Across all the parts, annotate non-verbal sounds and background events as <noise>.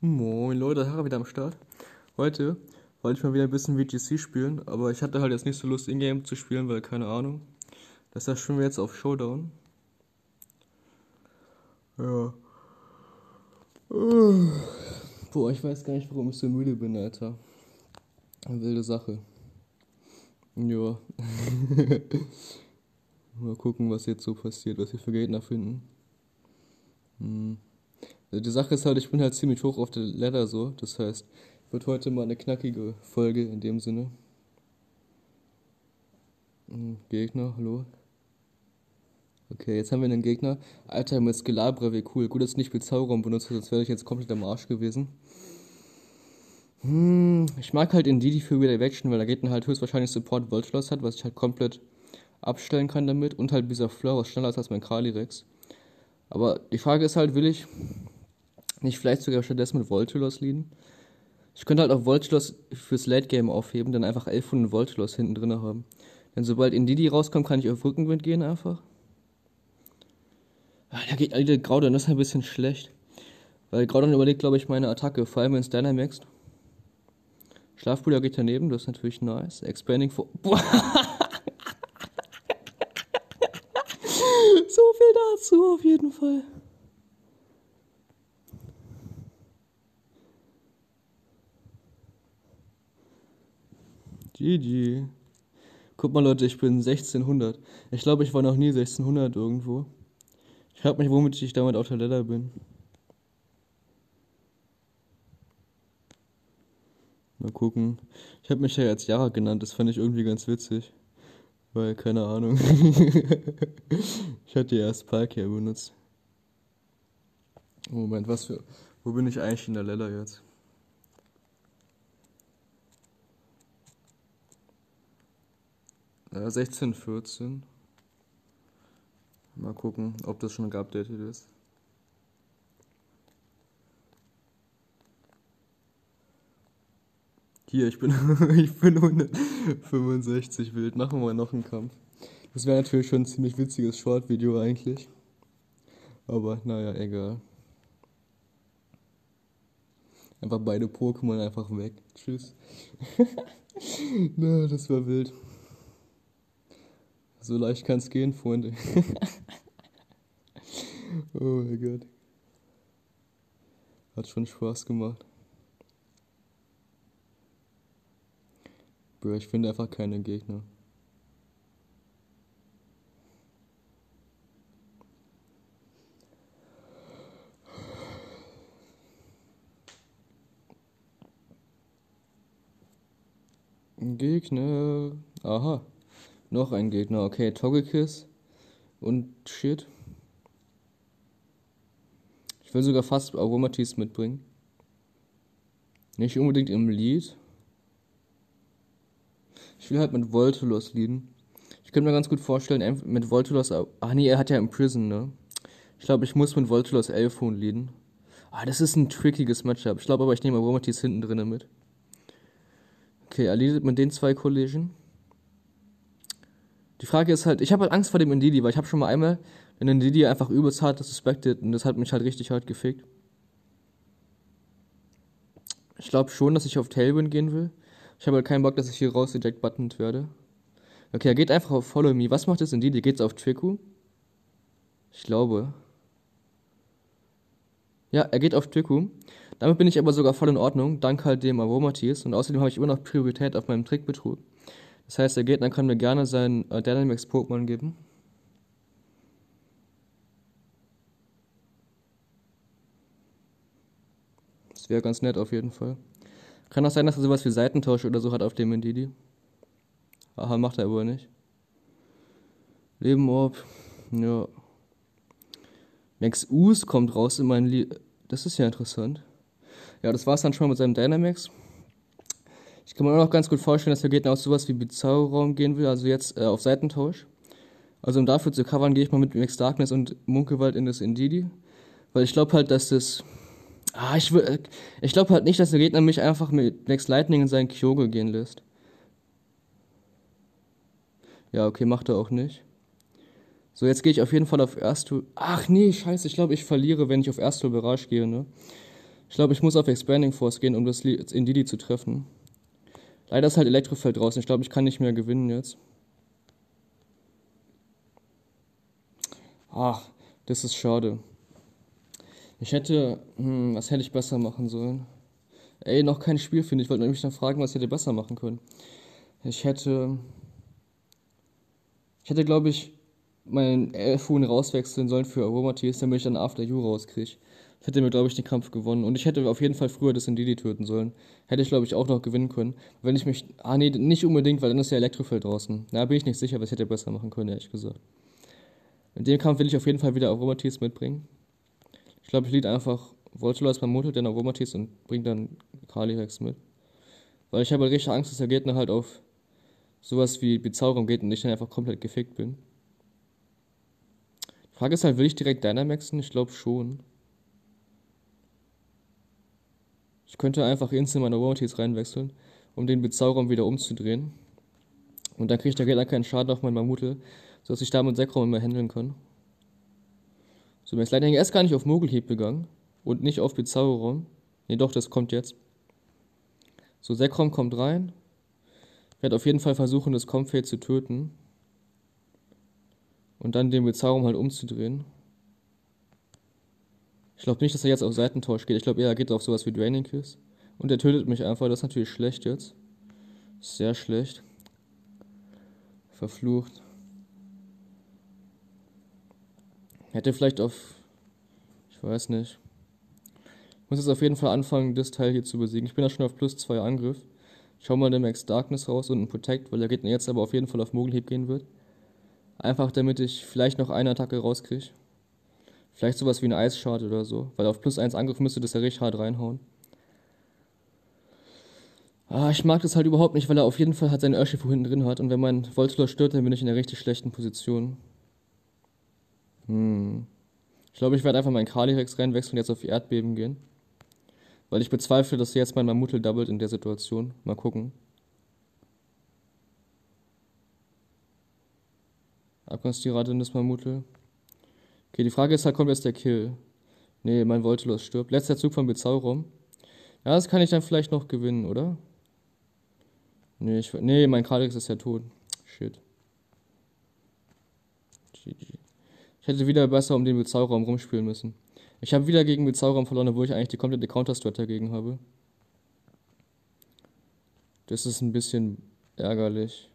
Moin Leute, Harry wieder am Start. Heute wollte ich mal wieder ein bisschen VGC spielen, aber ich hatte halt jetzt nicht so Lust, Ingame zu spielen, weil keine Ahnung. Deshalb spielen wir jetzt auf Showdown. Ja. Boah, ich weiß gar nicht, warum ich so müde bin, Alter. Eine wilde Sache. Ja. <laughs> mal gucken, was jetzt so passiert, was wir für Gegner finden. Hm. Also die Sache ist halt, ich bin halt ziemlich hoch auf der Ladder so. Das heißt, wird heute mal eine knackige Folge in dem Sinne. Hm, Gegner, hallo. Okay, jetzt haben wir einen Gegner. Alter, mit Skelabra, wie cool. Gut, dass ich nicht Bezauberung benutze, sonst wäre ich jetzt komplett am Arsch gewesen. Hm, ich mag halt Indeedee für Redaction, weil da geht dann halt höchstwahrscheinlich Support Voltschloss hat, was ich halt komplett abstellen kann damit. Und halt dieser Fleur, was schneller ist als mein Kali Rex. Aber die Frage ist halt, will ich nicht vielleicht sogar stattdessen mit Voltulos leaden? Ich könnte halt auch Voltulos fürs Late Game aufheben, dann einfach 1100 Voltulos hinten drin haben. Denn sobald Indidi rauskommt, kann ich auf Rückenwind gehen einfach. Ah, da geht alle Graudon, das ist ein bisschen schlecht. Weil Graudon überlegt, glaube ich, meine Attacke, vor allem wenn es Dynamax. Schlafbrüder geht daneben, das ist natürlich nice. Expanding for. Boah. <laughs> so viel dazu auf jeden Fall. GG. Guck mal, Leute, ich bin 1600. Ich glaube, ich war noch nie 1600 irgendwo. Ich frage mich, womit ich damit auf der Leiter bin. Mal gucken. Ich habe mich ja als Jara genannt, das fand ich irgendwie ganz witzig. Weil, keine Ahnung. <laughs> ich hatte ja erst Palkia benutzt. Moment, was für. Wo bin ich eigentlich in der Lella jetzt? Äh, 16, 14. Mal gucken, ob das schon geupdatet ist. Hier, ich bin, <laughs> ich bin 165 wild. Machen wir noch einen Kampf. Das wäre natürlich schon ein ziemlich witziges Short-Video eigentlich. Aber naja, egal. Einfach beide Pokémon einfach weg. Tschüss. <laughs> Na, das war wild. So leicht kann es gehen, Freunde. <laughs> oh mein Gott. Hat schon Spaß gemacht. Bro, ich finde einfach keine Gegner. Gegner. Aha. Noch ein Gegner. Okay, Togekiss und Shit. Ich will sogar fast Aromatis mitbringen. Nicht unbedingt im Lied. Ich will halt mit Voltulos leaden. Ich könnte mir ganz gut vorstellen, mit Voltulos. Ach nee, er hat ja im Prison, ne? Ich glaube, ich muss mit Voltulos Elfhorn leaden. Ah, das ist ein trickiges Matchup. Ich glaube aber, ich nehme Aromatis hinten drinne mit. Okay, er leadet mit den zwei Kollegen. Die Frage ist halt, ich habe halt Angst vor dem Indidi, weil ich habe schon mal einmal den Indidi einfach übelst hart suspected und das hat mich halt richtig hart gefickt. Ich glaube schon, dass ich auf Tailwind gehen will. Ich habe halt keinen Bock, dass ich hier raus eject buttoned werde. Okay, er geht einfach auf Follow Me. Was macht das Indidi? Geht's auf Triku? Ich glaube. Ja, er geht auf Triku. Damit bin ich aber sogar voll in Ordnung, dank halt dem Aromatis und außerdem habe ich immer noch Priorität auf meinem Trickbetrug. Das heißt, der Gegner kann mir gerne seinen äh, Dynamax Pokémon geben. Das wäre ganz nett auf jeden Fall. Kann auch sein, dass er sowas wie Seitentausch oder so hat auf dem Indidi. Aha, macht er aber nicht. Leben Orb. Ja. Max Us kommt raus in mein Lied. Das ist ja interessant. Ja, das war's dann schon mit seinem Dynamax. Ich kann mir auch noch ganz gut vorstellen, dass der Gegner aus sowas wie Bizarro-Raum gehen will, also jetzt äh, auf Seitentausch. Also um dafür zu covern, gehe ich mal mit Max Darkness und Munkewald in das Indidi. Weil ich glaube halt, dass das. Ah, ich, äh, ich glaube halt nicht, dass der Gegner mich einfach mit Max Lightning in seinen Kyoge gehen lässt. Ja, okay, macht er auch nicht. So, jetzt gehe ich auf jeden Fall auf Erstuhl. Ach nee, scheiße, ich glaube, ich verliere, wenn ich auf Erstuhl Barrage gehe, ne? Ich glaube, ich muss auf Expanding Force gehen, um das Indidi zu treffen. Leider ist halt Elektrofeld draußen. Ich glaube, ich kann nicht mehr gewinnen jetzt. Ach, das ist schade. Ich hätte, hm, was hätte ich besser machen sollen? Ey, noch kein Spiel finde ich. wollte nämlich noch fragen, was ich hätte besser machen können. Ich hätte, ich hätte, glaube ich, meinen Elfhuhn rauswechseln sollen für Aromatis, damit ich dann After You rauskriege. Hätte mir, glaube ich, den Kampf gewonnen. Und ich hätte auf jeden Fall früher das Indidi töten sollen. Hätte ich, glaube ich, auch noch gewinnen können. Wenn ich mich. Ah, nee, nicht unbedingt, weil dann ist ja Elektrofeld draußen. Da bin ich nicht sicher, was ich hätte besser machen können, ehrlich gesagt. In dem Kampf will ich auf jeden Fall wieder Aromatis mitbringen. Ich glaube, ich lied einfach Voltula als beim Motor, dann Aromatis und bringt dann Kalirex mit. Weil ich habe halt richtig Angst, dass der Gegner halt auf sowas wie Bezauberung geht und ich dann einfach komplett gefickt bin. Die Frage ist halt, will ich direkt Dynamaxen? Ich glaube schon. Ich könnte einfach instant meine Royalties reinwechseln, um den Bezauberraum wieder umzudrehen. Und dann kriegt der Gegner keinen Schaden auf mein Mamutel, sodass ich damit Sekrom immer handeln kann. So, Lightning ist gar nicht auf Mogelhieb begangen und nicht auf Bezauberraum. Ne, doch, das kommt jetzt. So, Sekrom kommt rein. Ich werde auf jeden Fall versuchen, das Comfade zu töten. Und dann den Bezauberraum halt umzudrehen. Ich glaube nicht, dass er jetzt auf Seitentausch geht. Ich glaube eher, er geht auf sowas wie Draining Kiss. Und er tötet mich einfach. Das ist natürlich schlecht jetzt. Sehr schlecht. Verflucht. Hätte vielleicht auf. Ich weiß nicht. Ich muss jetzt auf jeden Fall anfangen, das Teil hier zu besiegen. Ich bin ja schon auf plus 2 Angriff. Ich hau mal den Max Darkness raus und einen Protect, weil der Gegner jetzt aber auf jeden Fall auf Mogelhieb gehen wird. Einfach damit ich vielleicht noch eine Attacke rauskriege. Vielleicht sowas wie ein Eisschad oder so. Weil auf plus 1 Angriff müsste das ja richtig hart reinhauen. Ah, ich mag das halt überhaupt nicht, weil er auf jeden Fall halt seine Urshifu hinten drin hat. Und wenn mein Voltler stört, dann bin ich in einer richtig schlechten Position. Hm. Ich glaube, ich werde einfach meinen Kalirex reinwechseln und jetzt auf Erdbeben gehen. Weil ich bezweifle, dass jetzt mein Mammutel doubled in der Situation. Mal gucken. Abgangstirade das Mammutel. Okay, die Frage ist halt, kommt jetzt der Kill? Nee, mein Voltolos stirbt. Letzter Zug von Bezaurum. Ja, das kann ich dann vielleicht noch gewinnen, oder? Nee, ich, nee mein Kalix ist ja tot. Shit. GG. Ich hätte wieder besser um den Bezauraum rumspielen müssen. Ich habe wieder gegen Bezauraum verloren, obwohl ich eigentlich die komplette Counter-Strat dagegen habe. Das ist ein bisschen ärgerlich.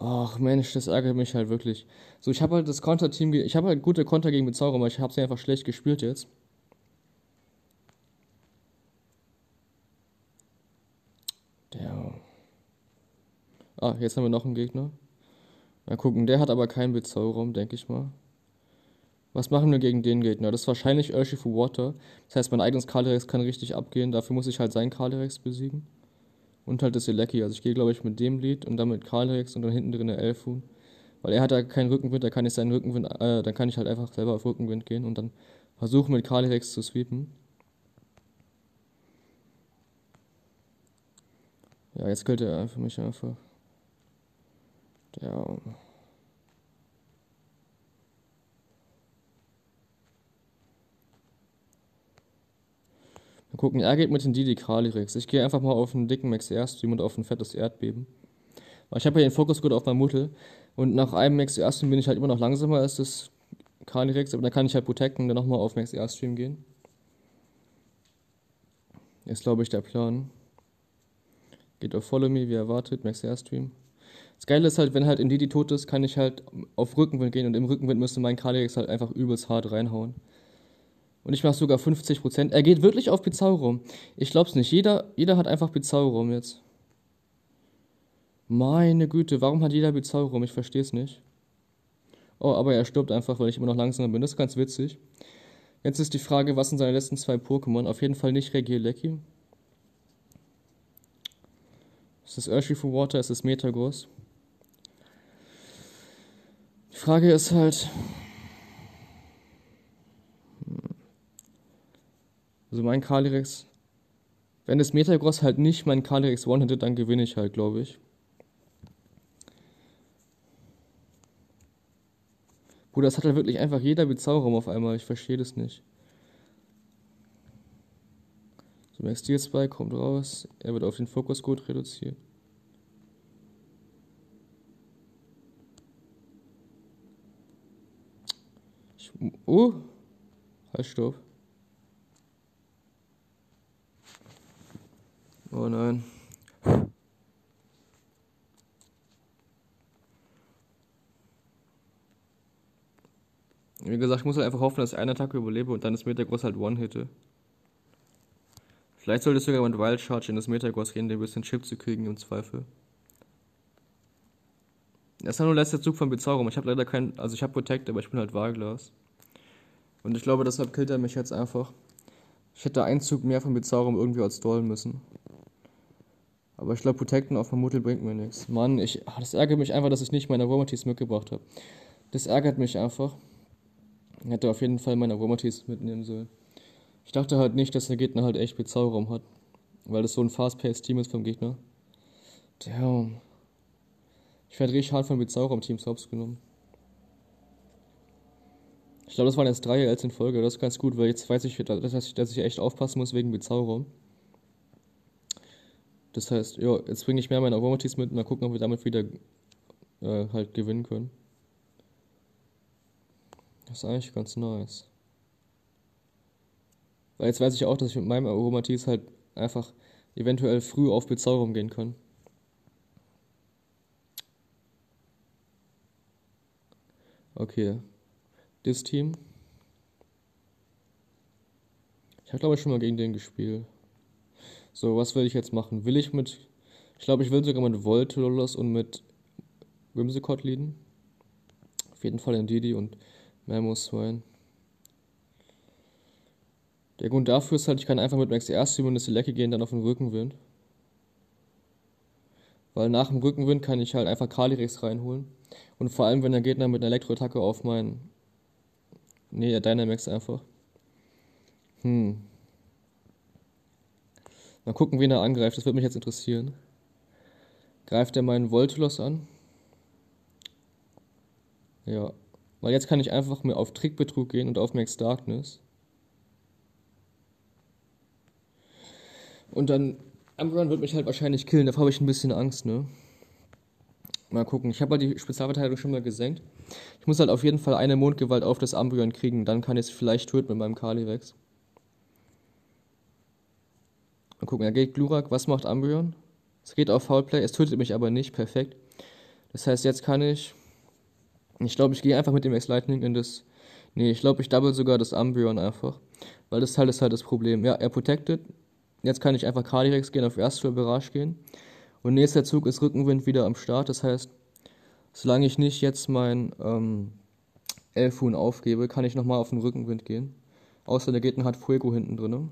Ach Mensch, das ärgert mich halt wirklich. So, ich habe halt das Konterteam, ich habe halt gute Konter gegen Bezauber, aber ich habe sie einfach schlecht gespielt jetzt. Der. Ah, jetzt haben wir noch einen Gegner. Mal gucken, der hat aber keinen Bezauberraum, denke ich mal. Was machen wir gegen den Gegner? Das ist wahrscheinlich Urshifu Water. Das heißt, mein eigenes Kalirex kann richtig abgehen. Dafür muss ich halt seinen Kalirex besiegen. Und halt das Elecki. Also ich gehe, glaube ich, mit dem Lied und dann mit Karlrex und dann hinten drin der Elfun. Weil er hat ja keinen Rückenwind, da kann ich seinen Rückenwind, äh, dann kann ich halt einfach selber auf Rückenwind gehen und dann versuchen mit Karlrex zu sweepen. Ja, jetzt gilt er für mich einfach. Der. Gucken, er geht mit den Didi Kralirix. Ich gehe einfach mal auf einen dicken Max Airstream und auf ein fettes Erdbeben. Ich habe ja den Fokus gut auf mein Mutel. Und nach einem Max Airstream bin ich halt immer noch langsamer als das Kralirix. Aber dann kann ich halt protecten und dann nochmal auf Max Airstream gehen. Ist, glaube ich, der Plan. Geht auf Follow Me, wie erwartet, Max Airstream. Das Geile ist halt, wenn halt in Didi tot ist, kann ich halt auf Rückenwind gehen und im Rückenwind müsste mein Kralirix halt einfach übelst hart reinhauen. Und ich mache sogar 50%. Er geht wirklich auf Pizarro. Ich glaub's nicht. Jeder, jeder hat einfach Pizarro jetzt. Meine Güte, warum hat jeder Pizarro? Ich verstehe es nicht. Oh, aber er stirbt einfach, weil ich immer noch langsamer bin. Das ist ganz witzig. Jetzt ist die Frage, was sind seine letzten zwei Pokémon? Auf jeden Fall nicht Regieleki. Ist Urshifu Water, es ist Metagross. Die Frage ist halt, Also mein Kalirex, wenn das Metagross halt nicht mein Kalirex One hätte, dann gewinne ich halt, glaube ich. Bruder, das hat halt wirklich einfach jeder Bezauberung auf einmal. Ich verstehe das nicht. So, Max Steel 2 kommt raus. Er wird auf den Fokuscode reduziert. Ich, oh! Halt, stopp. Oh nein. Wie gesagt, ich muss halt einfach hoffen, dass ich eine Attacke überlebe und dann das Metagross halt One-Hitte. Vielleicht sollte ich sogar mit Wild Charge in das Metagross gehen, den ein bisschen Chip zu kriegen im Zweifel. Das ist nur letzter Zug von Bezauberung. Ich habe leider keinen, also ich habe Protect, aber ich bin halt Wahlglas. Und ich glaube, deshalb killt er mich jetzt einfach. Ich hätte einen Zug mehr von Bezauberung irgendwie als stallen müssen. Aber ich glaube, Protecten auf Vermutel bringt mir nichts. Mann, ich, ach, das ärgert mich einfach, dass ich nicht meine Aromatis mitgebracht habe. Das ärgert mich einfach. Ich hätte auf jeden Fall meine Aromatis mitnehmen sollen. Ich dachte halt nicht, dass der Gegner halt echt Bezauberraum hat. Weil das so ein Fast-Paced-Team ist vom Gegner. Damn. Ich werde richtig hart von Bezauberraum-Teams hops genommen. Ich glaube, das waren jetzt drei als in Folge. Das ist ganz gut, weil jetzt weiß ich, dass ich, echt aufpassen muss wegen Bezauberraum. Das heißt, ja, jetzt bringe ich mehr meine Aromatis mit und mal gucken, ob wir damit wieder äh, halt gewinnen können. Das ist eigentlich ganz nice. Weil jetzt weiß ich auch, dass ich mit meinem Aromatis halt einfach eventuell früh auf Bezauberung gehen kann. Okay. Das Team. Ich habe glaube ich schon mal gegen den gespielt. So, was will ich jetzt machen? Will ich mit. Ich glaube, ich will sogar mit Voltolos und mit Whimsicott leaden. Auf jeden Fall in Didi und Mammoth Der Grund dafür ist halt, ich kann einfach mit Max erst über eine gehen, dann auf den Rückenwind. Weil nach dem Rückenwind kann ich halt einfach Kalirex reinholen. Und vor allem, wenn der Gegner mit einer Elektroattacke auf meinen. Nee, der Dynamax einfach. Hm. Mal gucken, wen er angreift. Das würde mich jetzt interessieren. Greift er meinen Voltulos an? Ja. Weil jetzt kann ich einfach mehr auf Trickbetrug gehen und auf Max Darkness. Und dann Umbreon wird mich halt wahrscheinlich killen. Davor habe ich ein bisschen Angst, ne? Mal gucken. Ich habe halt die Spezialverteidigung schon mal gesenkt. Ich muss halt auf jeden Fall eine Mondgewalt auf das Umbreon kriegen. Dann kann ich es vielleicht töten mit meinem Kalivex. Mal gucken, er geht Glurak. Was macht Umbreon? Es geht auf Foulplay. Es tötet mich aber nicht. Perfekt. Das heißt, jetzt kann ich. Ich glaube, ich gehe einfach mit dem X-Lightning in das. Nee, ich glaube, ich double sogar das Umbreon einfach. Weil das Teil ist halt das Problem. Ja, er protected. Jetzt kann ich einfach Cardirex gehen, auf Erstfall Barrage gehen. Und nächster Zug ist Rückenwind wieder am Start. Das heißt, solange ich nicht jetzt mein ähm, Elfhuhn aufgebe, kann ich nochmal auf den Rückenwind gehen. Außer der Gegner hat Fuego hinten drin.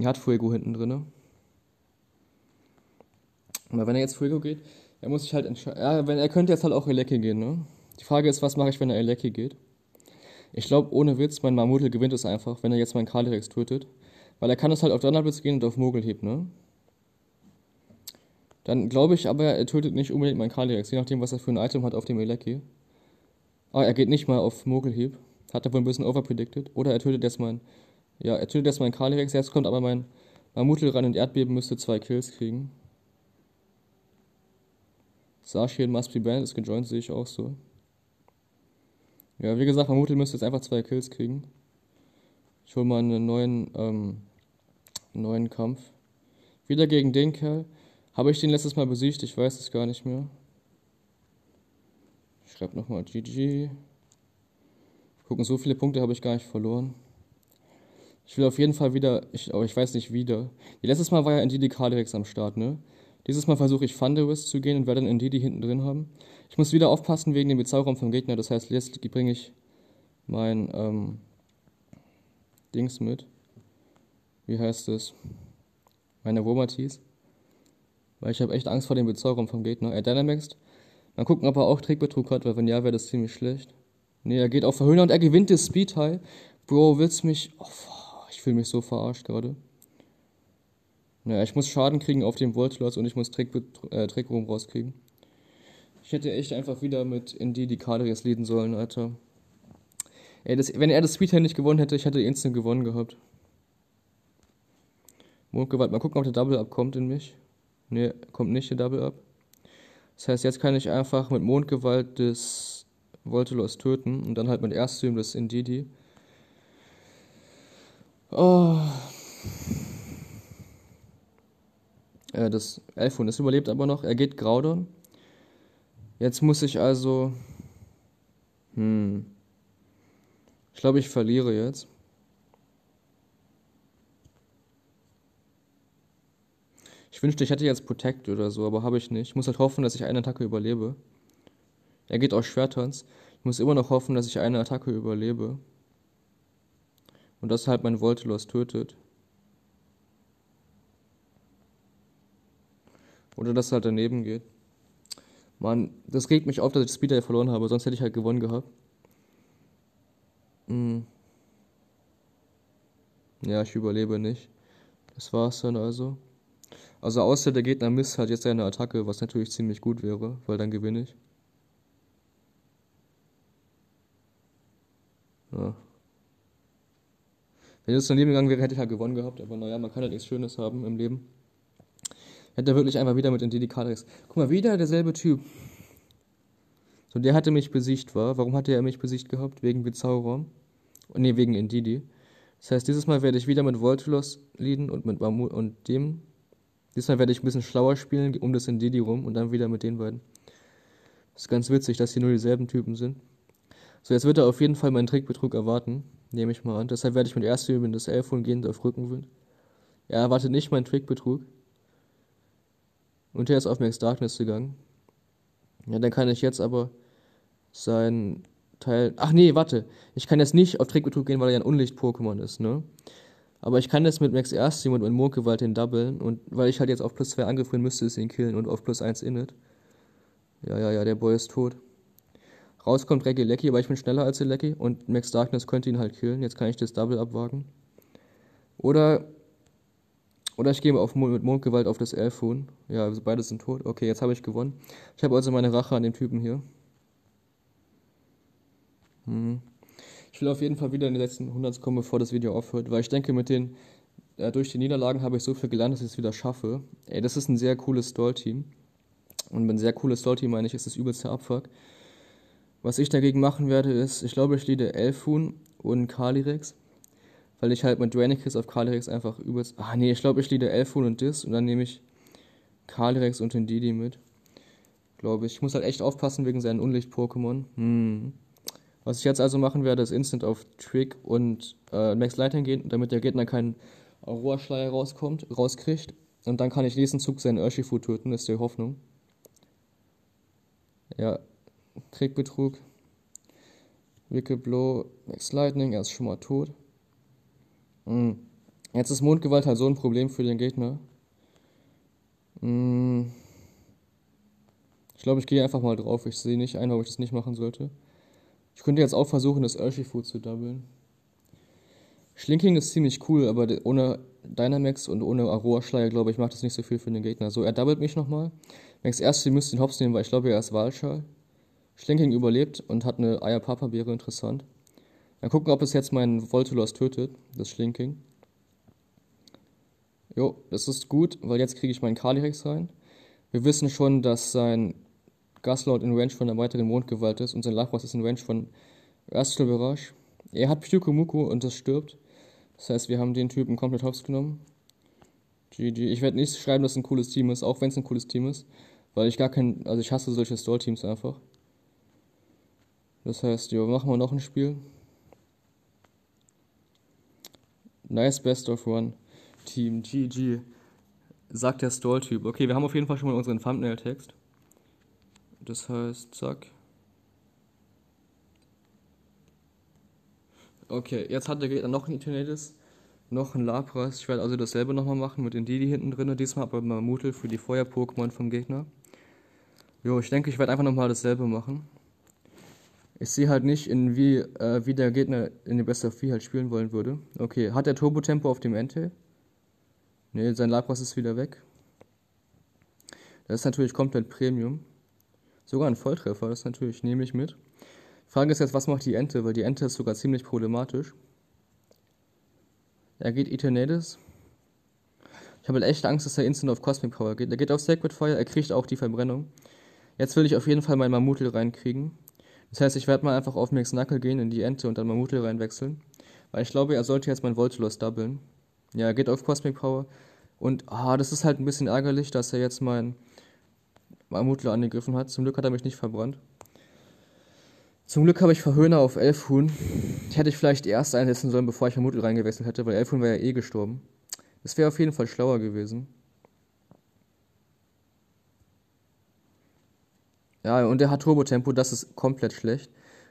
Er hat Fuego hinten drin. Aber wenn er jetzt Fuego geht, er muss sich halt entscheiden. Ja, er könnte jetzt halt auch Elecke gehen, ne? Die Frage ist, was mache ich, wenn er Elecke geht? Ich glaube, ohne Witz, mein Mamutel gewinnt es einfach, wenn er jetzt meinen Kalirex tötet. Weil er kann es halt auf Donnerblitz gehen und auf Mogelheb, ne? Dann glaube ich aber, er tötet nicht unbedingt meinen Kalirex, je nachdem, was er für ein Item hat auf dem Elecki. Ah, er geht nicht mal auf Mogelheb. Hat er wohl ein bisschen overpredicted. Oder er tötet jetzt meinen ja, er tötet jetzt meinen Kalirex. Jetzt kommt aber mein Mamutel ran und Erdbeben müsste zwei Kills kriegen. Sashi und Must Be Banned ist gejoint, sehe ich auch so. Ja, wie gesagt, Mamutel müsste jetzt einfach zwei Kills kriegen. Ich hole mal einen neuen, ähm, neuen Kampf. Wieder gegen den Kerl. Habe ich den letztes Mal besiegt? Ich weiß es gar nicht mehr. Ich schreibe nochmal GG. Gucken, so viele Punkte habe ich gar nicht verloren. Ich will auf jeden Fall wieder, ich, aber ich weiß nicht wieder. Letztes Mal war ja Ndidi Kalirex am Start, ne? Dieses Mal versuche ich Thunderous zu gehen und werde dann Ndidi hinten drin haben. Ich muss wieder aufpassen wegen dem Bezahlraum vom Gegner, das heißt, jetzt bringe ich mein ähm, Dings mit. Wie heißt es? Meine Womatis. Weil ich habe echt Angst vor dem Bezahlraum vom Gegner. Er Dynamaxed. Mal gucken, ob er auch Trickbetrug hat, weil wenn ja, wäre das ziemlich schlecht. Ne, er geht auf Verhöhner und er gewinnt das Speed High. Bro, willst mich. Oh, fuck. Ich fühle mich so verarscht gerade. Naja, ich muss Schaden kriegen auf dem Voltlos und ich muss Trick, äh, Trickroom rauskriegen. Ich hätte echt einfach wieder mit Indy die Kadrias leaden sollen, Alter. Ey, das, wenn er das Speedhand nicht gewonnen hätte, ich hätte instant gewonnen gehabt. Mondgewalt, mal gucken, ob der Double Up kommt in mich. Ne, kommt nicht der Double Up. Das heißt, jetzt kann ich einfach mit Mondgewalt das Voltelos töten und dann halt mit Erststream das Indidi. Oh. Äh, das Elfhund, das überlebt aber noch. Er geht Graudon. Jetzt muss ich also. Hm. Ich glaube, ich verliere jetzt. Ich wünschte, ich hätte jetzt Protect oder so, aber habe ich nicht. Ich muss halt hoffen, dass ich eine Attacke überlebe. Er geht aus Schwertanz. Ich muss immer noch hoffen, dass ich eine Attacke überlebe. Und das halt mein Voltelos tötet. Oder dass halt daneben geht. Mann, das regt mich auf, dass ich das Speeder verloren habe, sonst hätte ich halt gewonnen gehabt. Hm. Ja, ich überlebe nicht. Das war's dann also. Also außer der Gegner misst halt jetzt seine Attacke, was natürlich ziemlich gut wäre, weil dann gewinne ich. Ja. Wenn das daneben gegangen wäre, hätte ich halt gewonnen gehabt, aber naja, man kann halt nichts Schönes haben im Leben. Hätte er wirklich einfach wieder mit den Dedicataris. Guck mal, wieder derselbe Typ. So, der hatte mich besiegt, war. Warum hatte er mich besiegt gehabt? Wegen Bezauber. Ne, wegen Indidi. Das heißt, dieses Mal werde ich wieder mit Voltulos leaden und mit Mammut und dem. Diesmal werde ich ein bisschen schlauer spielen, um das Indidi rum und dann wieder mit den beiden. Das ist ganz witzig, dass hier nur dieselben Typen sind. So, jetzt wird er auf jeden Fall meinen Trickbetrug erwarten. Nehme ich mal an. Deshalb werde ich mit erst üben das Elfon gehend auf Rückenwind. Er erwartet nicht meinen Trickbetrug. Und er ist auf Max Darkness gegangen. Ja, dann kann ich jetzt aber sein Teil. Ach nee, warte. Ich kann jetzt nicht auf Trickbetrug gehen, weil er ja ein Unlicht-Pokémon ist, ne? Aber ich kann jetzt mit Max Erstim und mit Mondgewalt den doublen. Und weil ich halt jetzt auf plus 2 Angriff bin, müsste es ihn killen und auf plus 1 Init. Ja, ja, ja, der Boy ist tot. Rauskommt Reggie Lecky, aber ich bin schneller als Lecky und Max Darkness könnte ihn halt killen. Jetzt kann ich das Double abwagen. Oder oder ich gehe auf mit Mondgewalt auf das Elfhuhn. Ja, also beide sind tot. Okay, jetzt habe ich gewonnen. Ich habe also meine Rache an dem Typen hier. Hm. Ich will auf jeden Fall wieder in die letzten 100 kommen, bevor das Video aufhört, weil ich denke, mit den äh, durch die Niederlagen habe ich so viel gelernt, dass ich es wieder schaffe. Ey, das ist ein sehr cooles Stall-Team. Und mit ein sehr cooles Stall-Team meine ich, ist das übelste Abfuck. Was ich dagegen machen werde, ist, ich glaube, ich liebe Elfhuhn und Kalirex weil ich halt mit Draenikis auf Calyrex einfach übelst. Ah, nee, ich glaube, ich liebe Elfun und Dis und dann nehme ich Calyrex und den Didi mit. Glaube ich. Ich muss halt echt aufpassen wegen seinen Unlicht-Pokémon. Hm. Was ich jetzt also machen werde, ist Instant auf Trick und äh, Max Lightning gehen, damit der Gegner keinen Aurora-Schleier rauskommt, rauskriegt. Und dann kann ich nächsten Zug seinen Urshifu töten, ist die Hoffnung. Ja, Trickbetrug. Wicked Blow, Max Lightning, er ist schon mal tot. Mhm. Jetzt ist Mondgewalt halt so ein Problem für den Gegner. Mhm. Ich glaube, ich gehe einfach mal drauf. Ich sehe nicht ein, warum ich das nicht machen sollte. Ich könnte jetzt auch versuchen, das Urshifu zu doublen. Schlinking ist ziemlich cool, aber ohne Dynamax und ohne Aurora-Schleier, glaube ich, macht das nicht so viel für den Gegner. So, er doubled mich nochmal. Max erste müsste den Hops nehmen, weil ich glaube, er ist Wahlschall. Schlinking überlebt und hat eine Eier-Papa-Beere, interessant. Dann gucken, ob es jetzt meinen Voltulos tötet, das Schlinking. Jo, das ist gut, weil jetzt kriege ich meinen Kalirex rein. Wir wissen schon, dass sein Gaslord in Range von der weiteren Mondgewalt ist und sein Lachwas ist in Range von Astral Mirage. Er hat Pyukumuku und das stirbt. Das heißt, wir haben den Typen komplett hops genommen. GG. Ich werde nicht schreiben, dass es ein cooles Team ist, auch wenn es ein cooles Team ist. Weil ich gar kein, also ich hasse solche Stall-Teams einfach. Das heißt, jo, machen wir noch ein Spiel. Nice Best of One. Team GG. Sagt der Stall-Typ. Okay, wir haben auf jeden Fall schon mal unseren Thumbnail-Text. Das heißt, zack. Okay, jetzt hat der Gegner noch ein Eternatus, noch ein Lapras. Ich werde also dasselbe nochmal machen mit den Didi hinten drin. Diesmal aber mal Mutel für die Feuer-Pokémon vom Gegner. Jo, ich denke, ich werde einfach nochmal dasselbe machen. Ich sehe halt nicht, in wie, äh, wie der Gegner in dem Best of 4 halt spielen wollen würde. Okay, hat er Turbo-Tempo auf dem Entei? Ne, sein Labras ist wieder weg. Das ist natürlich komplett Premium. Sogar ein Volltreffer, das natürlich nehme ich mit. Frage ist jetzt, was macht die Ente? Weil die Ente ist sogar ziemlich problematisch. Er geht Eternatus. Ich habe halt echt Angst, dass er instant auf Cosmic Power geht. Er geht auf Sacred Fire, er kriegt auch die Verbrennung. Jetzt will ich auf jeden Fall meinen Mamutel reinkriegen. Das heißt, ich werde mal einfach auf Max Knuckle gehen, in die Ente und dann Mamutel reinwechseln. Weil ich glaube, er sollte jetzt mein Voltulos doublen. Ja, er geht auf Cosmic Power. Und ah, das ist halt ein bisschen ärgerlich, dass er jetzt mein Mamutel angegriffen hat. Zum Glück hat er mich nicht verbrannt. Zum Glück habe ich Verhöhner auf Elfhuhn. Hätte ich vielleicht erst einsetzen sollen, bevor ich Vermutel reingewechselt hätte, weil Elfhuhn wäre ja eh gestorben. Das wäre auf jeden Fall schlauer gewesen. Ja, und er hat Turbo-Tempo, das ist komplett schlecht.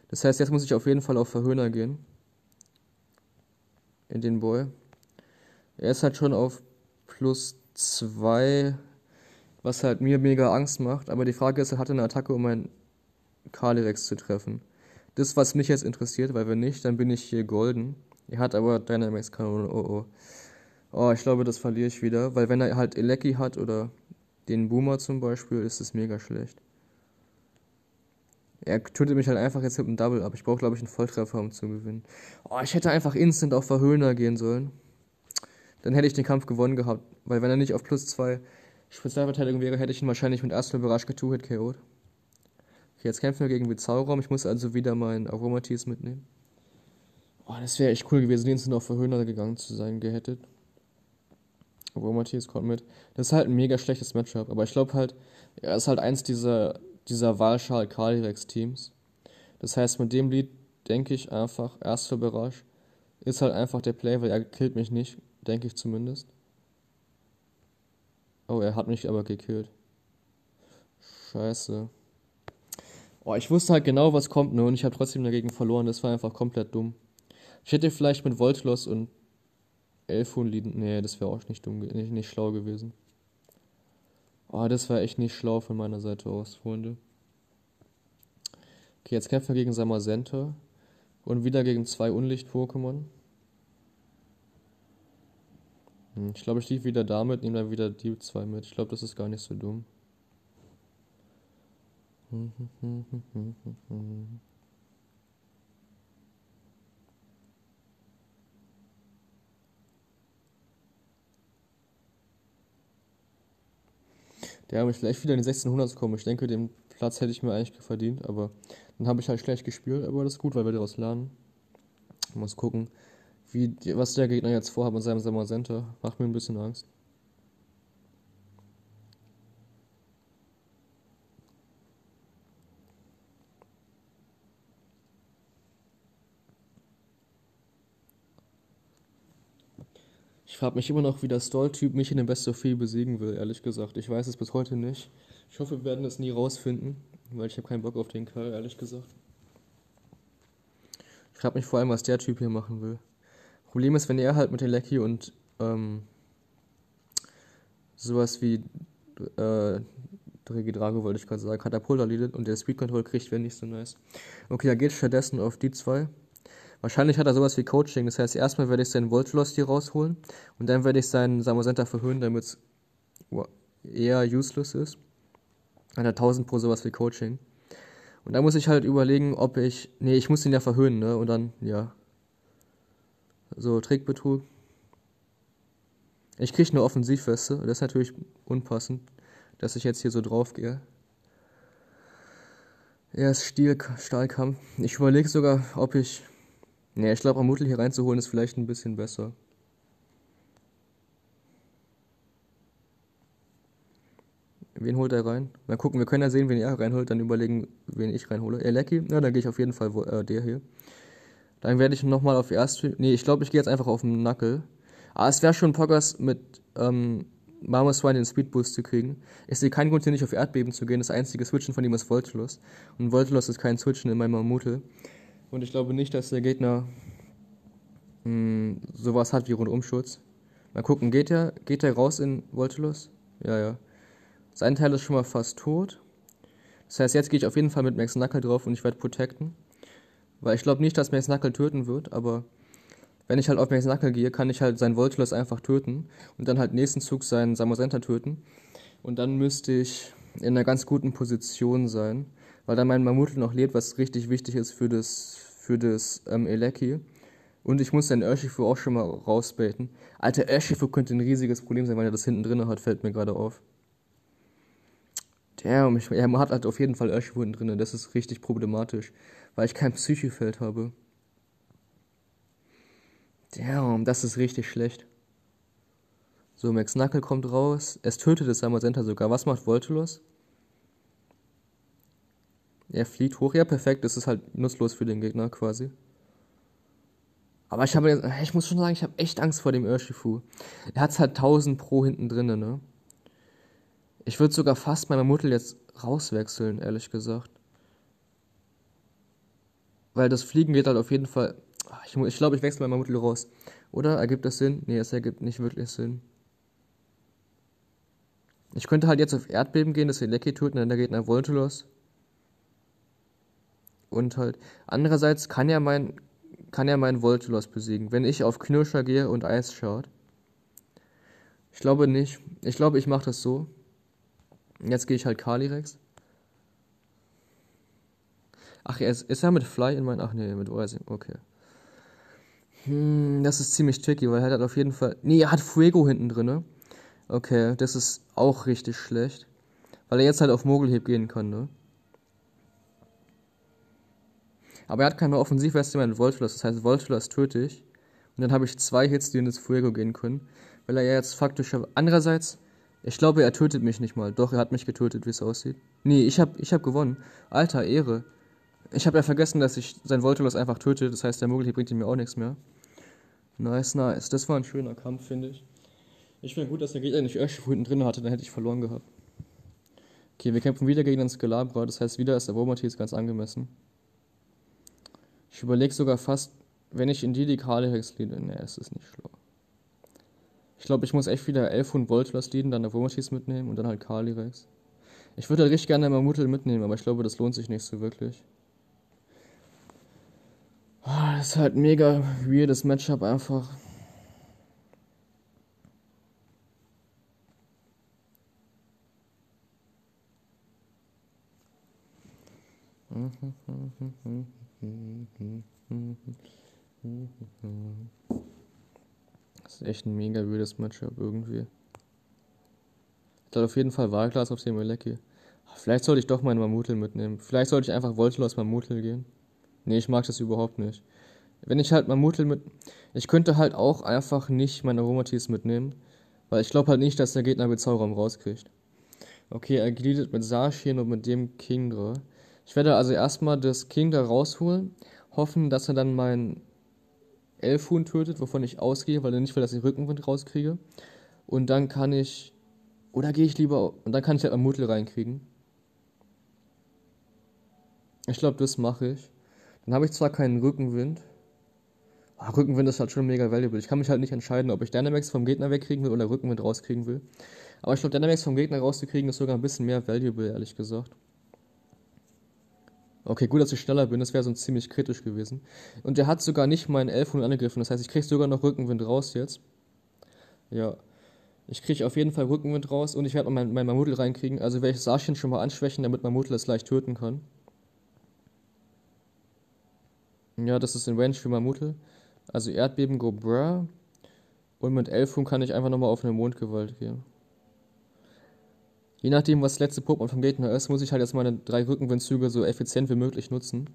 Das heißt, jetzt muss ich auf jeden Fall auf Verhöhner gehen. In den Boy. Er ist halt schon auf plus 2, was halt mir mega Angst macht. Aber die Frage ist, er hatte eine Attacke, um ein Kalirex zu treffen. Das, was mich jetzt interessiert, weil wenn nicht, dann bin ich hier golden. Er hat aber Dynamax-Kanone, oh oh. Oh, ich glaube, das verliere ich wieder, weil wenn er halt Eleki hat oder den Boomer zum Beispiel, ist es mega schlecht. Er tötet mich halt einfach jetzt mit einem Double ab. Ich brauche, glaube ich, einen Volltreffer, um zu gewinnen. Oh, ich hätte einfach instant auf Verhöhner gehen sollen. Dann hätte ich den Kampf gewonnen gehabt. Weil wenn er nicht auf plus 2 Spezialverteidigung wäre, hätte ich ihn wahrscheinlich mit Astral Barrage 2-Hit KO'd. Okay, jetzt kämpfen wir gegen Bezauraum. Ich muss also wieder meinen Aromatis mitnehmen. Oh, das wäre echt cool gewesen, sind auf Verhöhner gegangen zu sein, gehettet. Aromatis kommt mit. Das ist halt ein mega schlechtes Matchup, aber ich glaube halt, er ist halt eins dieser, dieser Walschal Kalirex Teams. Das heißt, mit dem Lied denke ich einfach, erster Bereich ist halt einfach der Play, weil er killt mich nicht, denke ich zumindest. Oh, er hat mich aber gekillt. Scheiße. Oh, ich wusste halt genau, was kommt, ne? Und ich habe trotzdem dagegen verloren. Das war einfach komplett dumm. Ich hätte vielleicht mit Voltlos und Elfhun lieden. Nee, das wäre auch nicht dumm, nicht, nicht schlau gewesen. Oh, das war echt nicht schlau von meiner Seite aus, Freunde. Okay, jetzt kämpfen wir gegen Samazenta. Und wieder gegen zwei Unlicht-Pokémon. Hm, ich glaube, ich lief wieder damit, nehme dann wieder die zwei mit. Ich glaube, das ist gar nicht so dumm. Der habe ich vielleicht wieder in die 1600 kommen. Ich denke, den Platz hätte ich mir eigentlich verdient, aber dann habe ich halt schlecht gespielt, aber das ist gut, weil wir daraus lernen. Ich muss gucken, wie, was der Gegner jetzt vorhat mit seinem Summer Center. Macht mir ein bisschen Angst. Frage mich immer noch, wie der Stall-Typ mich in dem Best of 4 besiegen will, ehrlich gesagt. Ich weiß es bis heute nicht. Ich hoffe, wir werden das nie rausfinden, weil ich habe keinen Bock auf den Kerl, ehrlich gesagt. Ich frage mich vor allem, was der Typ hier machen will. Problem ist, wenn er halt mit den Lecky und ähm, sowas wie äh, Drago, wollte ich gerade sagen, Katapulter leadet und der Speed Control kriegt, wäre nicht so nice. Okay, er geht stattdessen auf die zwei. Wahrscheinlich hat er sowas wie Coaching. Das heißt, erstmal werde ich seinen Voltlost hier rausholen und dann werde ich seinen Samosenta verhöhen, damit es eher useless ist. Dann hat er 1000 pro sowas wie Coaching. Und da muss ich halt überlegen, ob ich. Nee, ich muss ihn ja verhöhen, ne? Und dann, ja. So, Trickbetrug. Ich kriege eine Offensivweste. Das ist natürlich unpassend, dass ich jetzt hier so drauf gehe. Er ist Stahlkampf. Ich überlege sogar, ob ich Nee, ich glaube, Amutl hier reinzuholen ist vielleicht ein bisschen besser. Wen holt er rein? Mal gucken, wir können ja sehen, wen er reinholt, dann überlegen, wen ich reinhole. Elecki? Ja, dann gehe ich auf jeden Fall äh, der hier. Dann werde ich nochmal auf erste. Nee, ich glaube, ich gehe jetzt einfach auf den Knuckle. Ah, es wäre schon Poggers mit ähm, Mama Swine den Speedboost zu kriegen. Ich sehe keinen Grund, hier nicht auf Erdbeben zu gehen. Das einzige Switchen von ihm ist Voltlos. Und Voltlos ist kein Switchen in meinem Mammute. Und ich glaube nicht, dass der Gegner mh, hm, sowas hat wie Rundumschutz. Mal gucken, geht er, geht er raus in Voltulus? Ja, ja. Sein Teil ist schon mal fast tot. Das heißt, jetzt gehe ich auf jeden Fall mit Max Knuckle drauf und ich werde protecten. Weil ich glaube nicht, dass Max Knuckle töten wird, aber wenn ich halt auf Max Knuckle gehe, kann ich halt seinen Voltulos einfach töten und dann halt nächsten Zug seinen Samosenta töten. Und dann müsste ich in einer ganz guten Position sein, weil dann mein Mammutl noch lebt, was richtig wichtig ist für das, für das ähm, Eleki. Und ich muss den Urshifu auch schon mal rausbaiten. Alter, Urshifu könnte ein riesiges Problem sein, weil er das hinten drin hat, fällt mir gerade auf. Damn, ich, ja, hat halt auf jeden Fall Urshifu hinten drin. Das ist richtig problematisch, weil ich kein Psychofeld habe. Damn, das ist richtig schlecht. So, Max Knuckle kommt raus. Es tötet das Samazenta sogar. Was macht Voltulos? Er fliegt hoch. Ja, perfekt. Das ist halt nutzlos für den Gegner quasi. Aber ich habe ich muss schon sagen, ich habe echt Angst vor dem Urshifu. Er hat halt 1000 pro hinten drinnen, ne? Ich würde sogar fast meine Mutter jetzt rauswechseln, ehrlich gesagt. Weil das Fliegen geht halt auf jeden Fall. Ich, ich glaube, ich wechsle meine Mutter raus. Oder? Ergibt das Sinn? Nee, es ergibt nicht wirklich Sinn. Ich könnte halt jetzt auf Erdbeben gehen, das Lecky tut, und dann der Gegner Voltulos. Und halt, andererseits kann ja mein kann er meinen Voltulos besiegen, wenn ich auf Knirscher gehe und Eis schaut. Ich glaube nicht. Ich glaube, ich mache das so. Jetzt gehe ich halt Kalirex. Ach, ist, ist er mit Fly in meinen. Ach nee, mit Rising. Okay. Hm, das ist ziemlich tricky, weil er hat auf jeden Fall. Nee, er hat Fuego hinten drin. Okay, das ist auch richtig schlecht. Weil er jetzt halt auf Mogelheb gehen kann, ne? Aber er hat keine Offensivweste mehr in Voltulas, das heißt, Voltulas töte ich. Und dann habe ich zwei Hits, die in das Fuego gehen können. Weil er ja jetzt faktisch. Andererseits, ich glaube, er tötet mich nicht mal. Doch, er hat mich getötet, wie es aussieht. Nee, ich habe ich hab gewonnen. Alter, Ehre. Ich habe ja vergessen, dass ich sein Voltulas einfach töte. Das heißt, der Mogel hier bringt ihm mir auch nichts mehr. Nice, nice. Das war ein schöner Kampf, finde ich. Ich finde gut, dass der Gegner nicht Urshifu hinten drin hatte, dann hätte ich verloren gehabt. Okay, wir kämpfen wieder gegen den Skelabra, das heißt, wieder ist der Womatis ganz angemessen. Ich überlege sogar fast, wenn ich in die die Kalirex leade. Ne, es ist nicht schlau. Ich glaube, ich muss echt wieder 1100 Volt was leaden, dann der Vomatis mitnehmen und dann halt Kalirex. Ich würde halt richtig gerne Mammutel mitnehmen, aber ich glaube, das lohnt sich nicht so wirklich. Ah, das ist halt mega weirdes Matchup einfach. Das ist echt ein mega wildes Matchup irgendwie. Ich glaube auf jeden Fall Wahlglas auf dem Elecki. Vielleicht sollte ich doch meinen Mammutel mitnehmen. Vielleicht sollte ich einfach Voltlos Mammutel gehen. Nee, ich mag das überhaupt nicht. Wenn ich halt Mammutel mit. Ich könnte halt auch einfach nicht meine Aromatis mitnehmen. Weil ich glaube halt nicht, dass der Gegner Bezauberraum rauskriegt. Okay, er gliedert mit Sarschien und mit dem Kingdra. Ich werde also erstmal das King da rausholen, hoffen, dass er dann meinen Elfhuhn tötet, wovon ich ausgehe, weil er nicht will, dass ich Rückenwind rauskriege. Und dann kann ich. Oder gehe ich lieber. Und dann kann ich halt ein Mutel reinkriegen. Ich glaube, das mache ich. Dann habe ich zwar keinen Rückenwind. Aber Rückenwind ist halt schon mega valuable. Ich kann mich halt nicht entscheiden, ob ich Dynamax vom Gegner wegkriegen will oder Rückenwind rauskriegen will. Aber ich glaube, Dynamax vom Gegner rauszukriegen ist sogar ein bisschen mehr valuable, ehrlich gesagt. Okay, gut, dass ich schneller bin, das wäre sonst ziemlich kritisch gewesen. Und der hat sogar nicht meinen Elfhund angegriffen, das heißt, ich kriege sogar noch Rückenwind raus jetzt. Ja. Ich kriege auf jeden Fall Rückenwind raus und ich werde mein, mein Mammutl reinkriegen. Also werde ich Sarchen schon mal anschwächen, damit Mammutl es leicht töten kann. Ja, das ist in Range für Mammutl. Also Erdbeben, go bruh. Und mit Elfhund kann ich einfach nochmal auf eine Mondgewalt gehen. Je nachdem, was das letzte Pokémon vom Gegner ist, muss ich halt jetzt meine drei Rückenwindzüge so effizient wie möglich nutzen.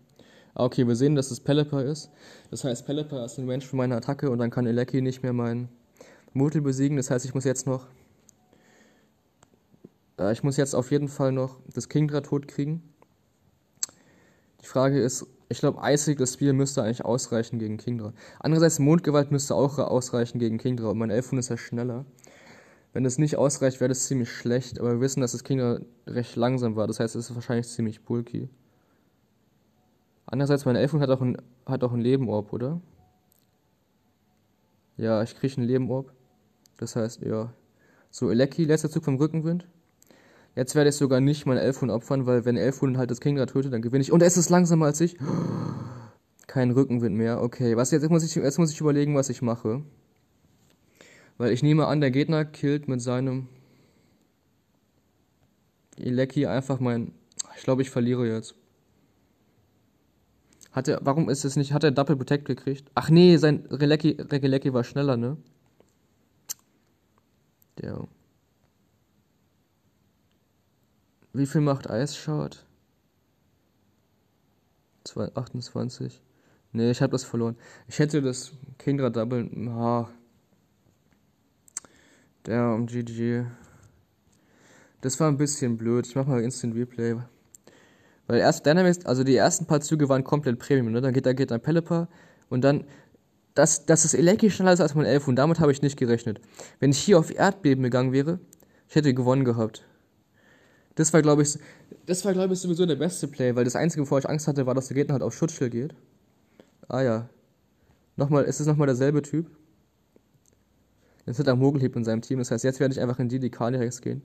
Ah, okay, wir sehen, dass es Pelipper ist. Das heißt, Pelipper ist ein Range für meine Attacke und dann kann Eleki nicht mehr meinen Mutel besiegen. Das heißt, ich muss jetzt noch. Äh, ich muss jetzt auf jeden Fall noch das Kingdra tot kriegen. Die Frage ist, ich glaube, eisig das Spiel müsste eigentlich ausreichen gegen Kingdra. Andererseits, Mondgewalt müsste auch ausreichen gegen Kingdra und mein Elfhund ist ja schneller. Wenn es nicht ausreicht, wäre das ziemlich schlecht, aber wir wissen, dass das Kinder recht langsam war, das heißt, es ist wahrscheinlich ziemlich bulky. Andererseits, mein Elfung hat auch ein, hat auch ein Lebenorb, oder? Ja, ich kriege ein Lebenorb. Das heißt, ja. So, Eleki, letzter Zug vom Rückenwind. Jetzt werde ich sogar nicht mein Elfhund opfern, weil wenn Elfhund halt das Kingrad tötet, dann gewinne ich. Und es ist langsamer als ich. Kein Rückenwind mehr. Okay, was jetzt, jetzt muss ich jetzt muss ich überlegen, was ich mache. Weil ich nehme an, der Gegner killt mit seinem Ilecki einfach mein. Ich glaube, ich verliere jetzt. Hat er, warum ist es nicht, hat er Double Protect gekriegt? Ach nee, sein Relecki, Regelecki war schneller, ne? Der. Wie viel macht Ice Shot? 28. Nee, ich habe das verloren. Ich hätte das Kindra Double. Ah. Der um GG. Das war ein bisschen blöd. Ich mach mal Instant Replay. Weil erst Dynamics, also die ersten paar Züge waren komplett Premium, ne? Dann geht, da geht ein Pelipper und dann, dass das Eleki schneller ist als mein Elf und damit habe ich nicht gerechnet. Wenn ich hier auf Erdbeben gegangen wäre, ich hätte gewonnen gehabt. Das war, glaube ich, das war, glaube ich, sowieso der beste Play, weil das Einzige, wovor ich Angst hatte, war, dass der Gegner halt auf Schutzschild geht. Ah ja. Nochmal, ist es nochmal derselbe Typ? Jetzt hat er Mogelheb in seinem Team, das heißt, jetzt werde ich einfach in die, die Kalirex gehen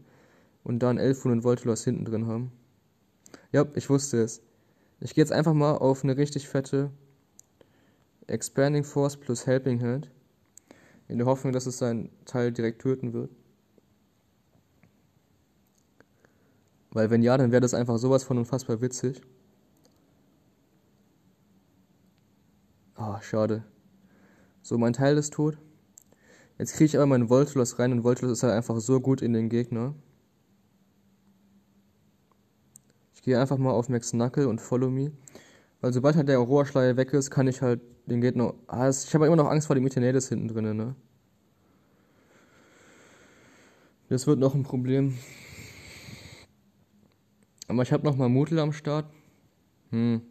und dann Elfun und Voltulos hinten drin haben. Ja, ich wusste es. Ich gehe jetzt einfach mal auf eine richtig fette Expanding Force plus Helping Hand. In der Hoffnung, dass es seinen Teil direkt töten wird. Weil wenn ja, dann wäre das einfach sowas von unfassbar witzig. Ah, oh, schade. So, mein Teil ist tot. Jetzt kriege ich aber meinen Voltulos rein und Voltulos ist halt einfach so gut in den Gegner. Ich gehe einfach mal auf Max Knuckle und Follow Me. Weil sobald halt der Rohrschleier weg ist, kann ich halt den Gegner. Ah, ich habe immer noch Angst vor dem Eternatus hinten drin, ne? Das wird noch ein Problem. Aber ich habe noch mal Mutel am Start. Hm.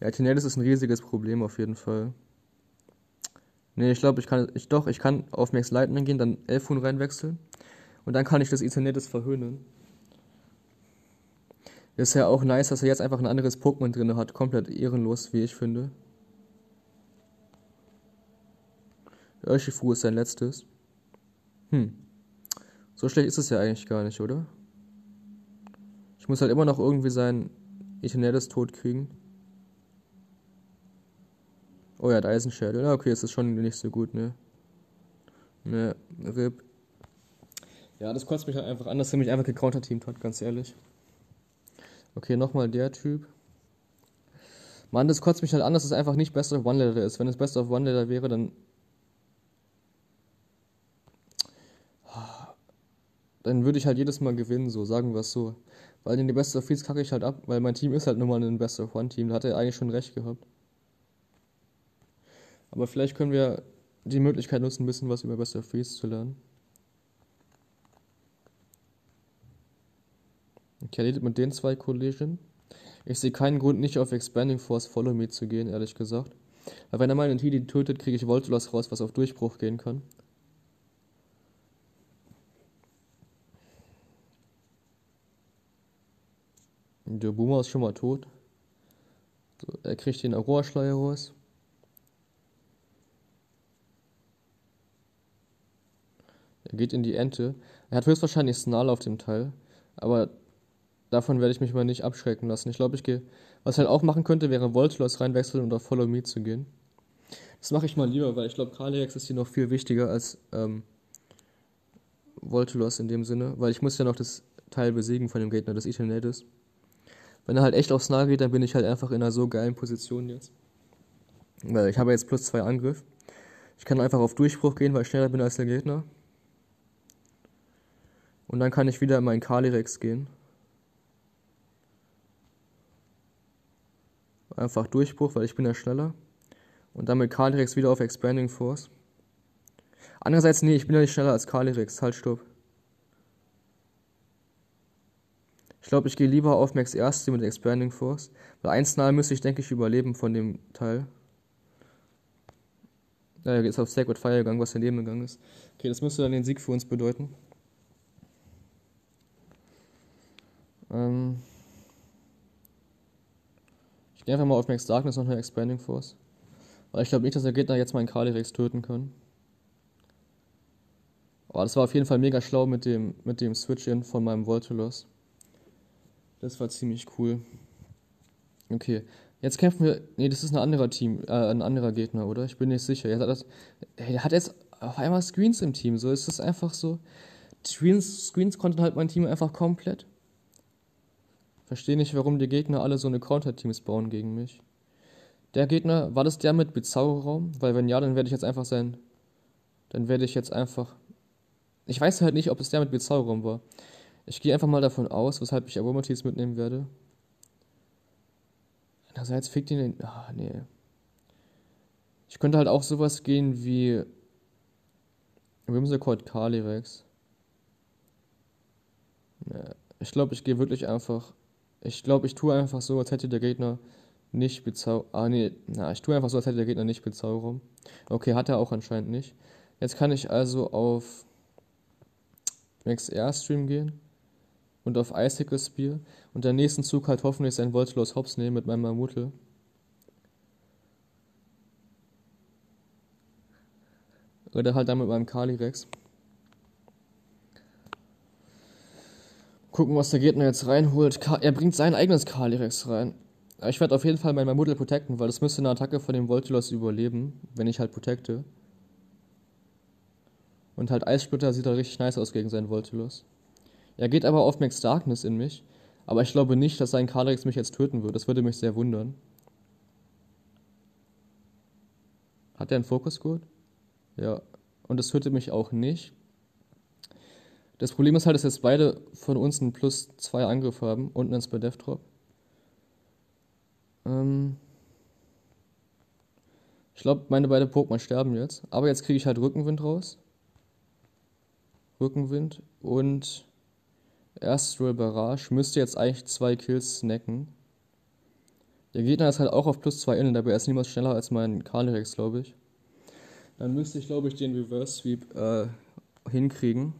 Ja, Eternatus ist ein riesiges Problem auf jeden Fall. Ne, ich glaube, ich kann. Ich doch, ich kann auf Max Lightning gehen, dann Elfun reinwechseln. Und dann kann ich das Eternatus verhöhnen. Ist ja auch nice, dass er jetzt einfach ein anderes Pokémon drin hat. Komplett ehrenlos, wie ich finde. Urshifu ist sein letztes. Hm. So schlecht ist es ja eigentlich gar nicht, oder? Ich muss halt immer noch irgendwie sein Eternatus tot kriegen. Oh ja, Eisenschädel. Ja, okay, es ist schon nicht so gut, ne? Ne, RIP. Ja, das kotzt mich halt einfach an, dass er mich einfach gecounterteamt hat, ganz ehrlich. Okay, nochmal der Typ. Mann, das kotzt mich halt an, dass es einfach nicht Best of One Letter ist. Wenn es Best of One Letter wäre, dann. Dann würde ich halt jedes Mal gewinnen, so, sagen wir es so. Weil in die Best of Feeds kacke ich halt ab, weil mein Team ist halt nun mal ein Best of One Team. Da hat er eigentlich schon recht gehabt. Aber vielleicht können wir die Möglichkeit nutzen, ein bisschen was über Best of Feeds zu lernen. Okay, erledigt mit den zwei Collision. Ich sehe keinen Grund, nicht auf Expanding Force Follow Me zu gehen, ehrlich gesagt. Weil wenn er meinen Tidi tötet, kriege ich Voltolas raus, was auf Durchbruch gehen kann. Der Boomer ist schon mal tot. So, er kriegt den Aurora-Schleier raus. Geht in die Ente. Er hat höchstwahrscheinlich Snarl auf dem Teil. Aber davon werde ich mich mal nicht abschrecken lassen. Ich glaube, ich gehe. Was ich halt auch machen könnte, wäre Voltlos reinwechseln und auf Follow Me zu gehen. Das mache ich mal lieber, weil ich glaube, Kalirex ist hier noch viel wichtiger als ähm, Voltolos in dem Sinne, weil ich muss ja noch das Teil besiegen von dem Gegner, das Eternatus. Wenn er halt echt aufs Nah geht, dann bin ich halt einfach in einer so geilen Position jetzt. Weil ich habe jetzt plus zwei Angriff. Ich kann einfach auf Durchbruch gehen, weil ich schneller bin als der Gegner. Und dann kann ich wieder in meinen Kalirex gehen. Einfach Durchbruch, weil ich bin ja schneller. Und damit Kalirex wieder auf Expanding Force. Andererseits, nee, ich bin ja nicht schneller als Kalirex. Halt, stopp. Ich glaube, ich gehe lieber auf Max Erste mit Expanding Force. Weil 1 Null müsste ich, denke ich, überleben von dem Teil. Ja, er ist auf Sacred Fire gegangen, was daneben gegangen ist. Okay, das müsste dann den Sieg für uns bedeuten. Ähm. Ich gehe einfach mal auf Max Darkness und eine Expanding Force. Weil ich glaube nicht, dass der Gegner jetzt meinen Kalirex töten kann. Aber das war auf jeden Fall mega schlau mit dem, mit dem Switch-In von meinem Voltulos. Das war ziemlich cool. Okay. Jetzt kämpfen wir. Nee, das ist ein anderer Team, äh, ein anderer Gegner, oder? Ich bin nicht sicher. Er hat, das, er hat jetzt auf einmal Screens im Team. So ist es einfach so. Screens, Screens konnten halt mein Team einfach komplett. Verstehe nicht, warum die Gegner alle so eine Counter-Teams bauen gegen mich. Der Gegner, war das der mit Bezauberraum? Weil wenn ja, dann werde ich jetzt einfach sein. Dann werde ich jetzt einfach. Ich weiß halt nicht, ob es der mit Bezauberraum war. Ich gehe einfach mal davon aus, weshalb ich Aromatisse mitnehmen werde. Einerseits fickt ihn den. Ah, nee. Ich könnte halt auch sowas gehen wie. Whimsicott Calyrex. Nee. Ich glaube, ich gehe wirklich einfach. Ich glaube, ich tue einfach so, als hätte der Gegner nicht Bezauberung. Ah, nee. Na, ich tue einfach so, als hätte der Gegner nicht Bezauberung. Okay, hat er auch anscheinend nicht. Jetzt kann ich also auf Max Airstream gehen und auf Icicle Spear und der nächsten Zug halt hoffentlich sein Voltlos Hops nehmen mit meinem Mammutel. Oder halt dann mit meinem Kalirex. Gucken, was der Gegner jetzt reinholt. Er bringt sein eigenes Kalirex rein. Ich werde auf jeden Fall mein Mammutl protecten, weil das müsste eine Attacke von dem Voltilos überleben, wenn ich halt protecte. Und halt Eissplitter sieht halt richtig nice aus gegen seinen Voltilos. Er geht aber auf Max Darkness in mich, aber ich glaube nicht, dass sein Kalex mich jetzt töten wird. Das würde mich sehr wundern. Hat er einen Fokusgurt? Ja. Und das tötet mich auch nicht. Das Problem ist halt, dass jetzt beide von uns einen plus 2 Angriff haben und einen Spell Death Drop. Ähm ich glaube, meine beiden Pokémon sterben jetzt. Aber jetzt kriege ich halt Rückenwind raus. Rückenwind und Astral Barrage müsste jetzt eigentlich zwei Kills snacken. Der Gegner ist halt auch auf plus 2 innen, er ist niemals schneller als mein Calyrex, glaube ich. Dann müsste ich, glaube ich, den Reverse Sweep äh, hinkriegen.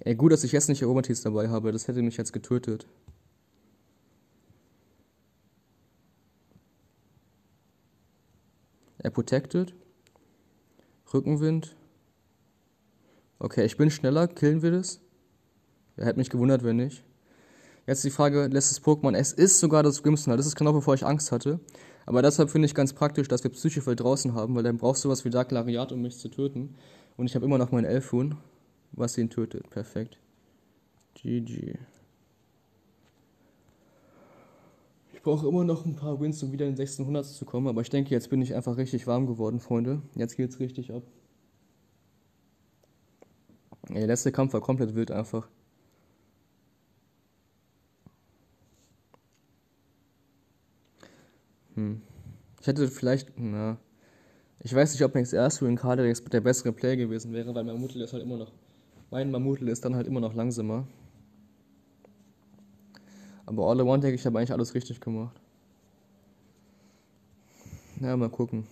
Ey, gut, dass ich jetzt nicht Aromatisse dabei habe, das hätte mich jetzt getötet. Er protected. Rückenwind. Okay, ich bin schneller. Killen wir das? Er hätte mich gewundert, wenn nicht. Jetzt die Frage, lässt das Pokémon? Es ist sogar das Grimmsnarl. Das ist genau bevor ich Angst hatte. Aber deshalb finde ich ganz praktisch, dass wir Psychofeld draußen haben, weil dann brauchst du was wie Dark Lariat, um mich zu töten. Und ich habe immer noch mein Elfhuhn, was ihn tötet. Perfekt. GG. Ich brauche immer noch ein paar Wins, um wieder in den 1600 zu kommen. Aber ich denke, jetzt bin ich einfach richtig warm geworden, Freunde. Jetzt geht's richtig ab. Der letzte Kampf war komplett wild einfach. Hm. Ich hätte vielleicht, na, ich weiß nicht, ob Max Ersu in Kaderex der bessere Play gewesen wäre, weil Mammutel ist halt immer noch, mein Mammutel ist dann halt immer noch langsamer. Aber all I want, denke ich, habe eigentlich alles richtig gemacht. Ja, mal gucken.